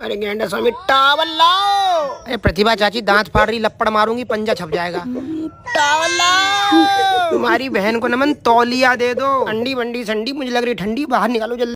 अरे गेंडा स्वामी टावल लाओ। अरे प्रतिभा चाची दांत फाड़ रही लपड़ मारूँगी पंजा छप जाएगा। टावल लाओ। तुम्हारी बहन को नमन तौलिया दे दो। अंडी बंडी संडी मुझे लग रही ठंडी बाहर निकालो जल्दी।